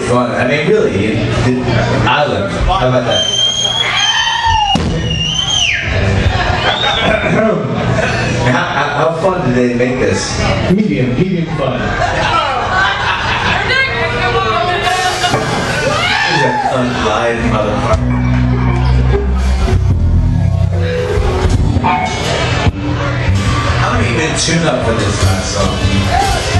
fun. I mean, really, island. How about that? how, how, fun did they make this? Medium, medium fun. He's a unlied motherfucker. How many even tune up for this last song?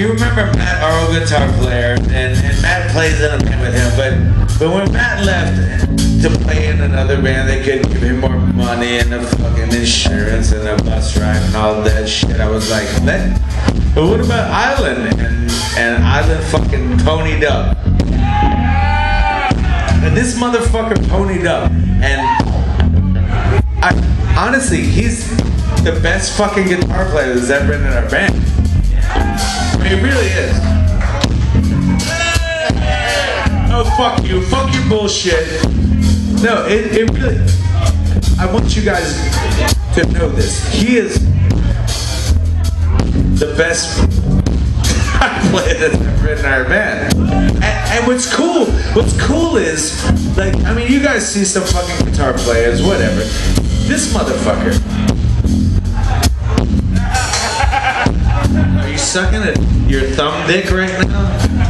You remember Matt, our guitar player, and, and Matt plays in a band with him, but but when Matt left to play in another band, they couldn't give him more money and the fucking insurance and the bus ride and all that shit. I was like, let, but what about Island and and Island fucking ponied up? And this motherfucker ponied up. And I honestly, he's the best fucking guitar player that's ever been in our band. I mean, he really is. Oh, fuck you. Fuck your bullshit. No, it, it really. I want you guys to know this. He is the best guitar player that's ever in our band. And, and what's cool, what's cool is, like, I mean, you guys see some fucking guitar players, whatever. This motherfucker. Sucking at your thumb dick right now?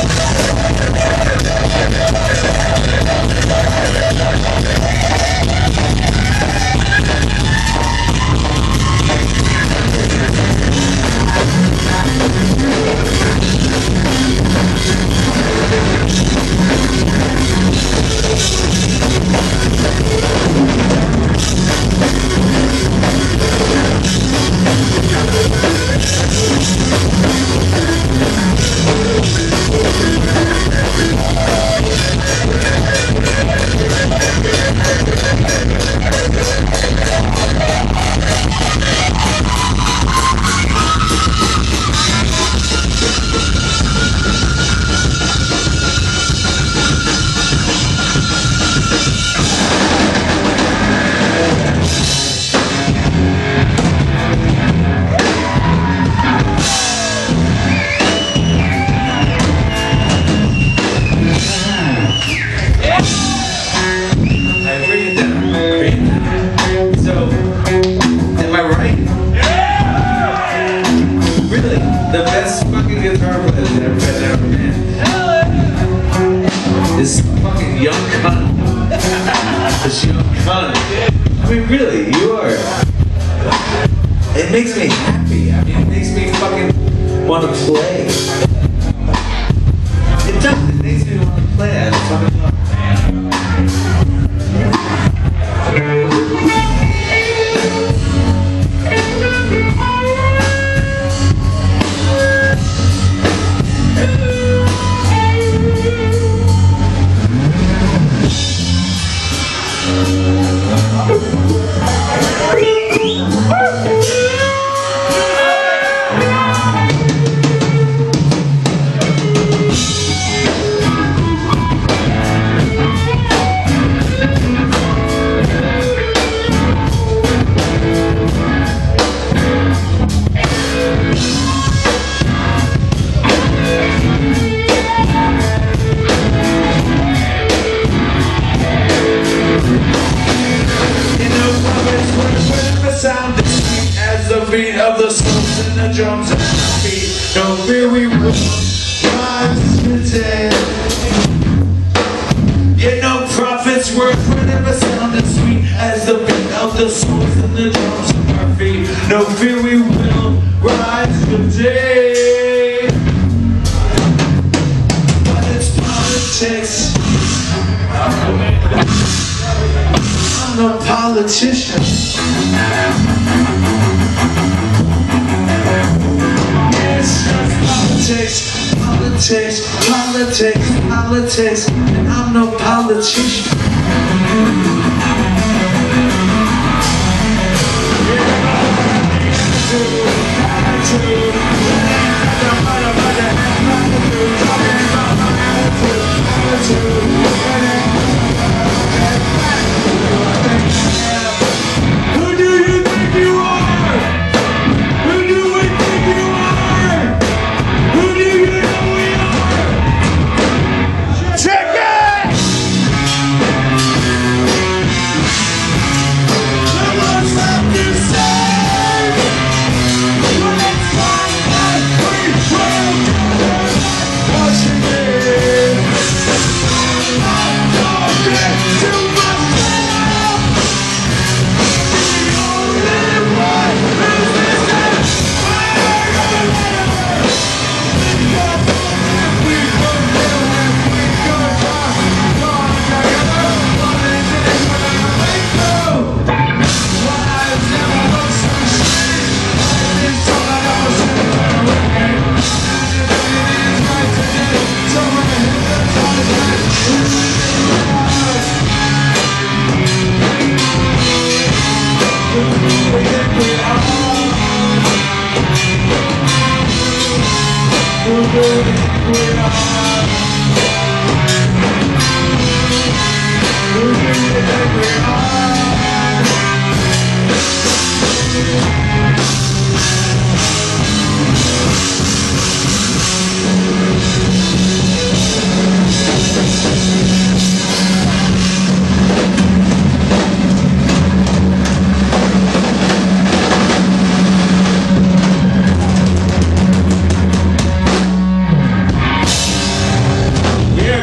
I mean, really, you are. It makes me happy. I mean, it makes me fucking want to play. It does. It makes me want to play. I fucking love it. Slopes and the drums and the beat. No fear we will rise today. You know, prophets work whenever sound is sweet as the beat of the slopes and the drums and our feet. No fear we will rise today. But it's politics. I'm a politician. Politics, politics, politics, politics, and I'm no politician. Who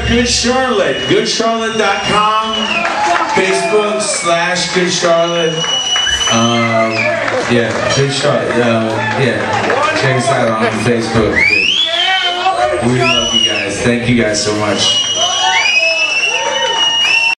Good Charlotte. GoodCharlotte.com. Facebook slash Good Charlotte. Um, yeah, Good Charlotte. Uh, yeah, check us out on Facebook. We love you guys. Thank you guys so much.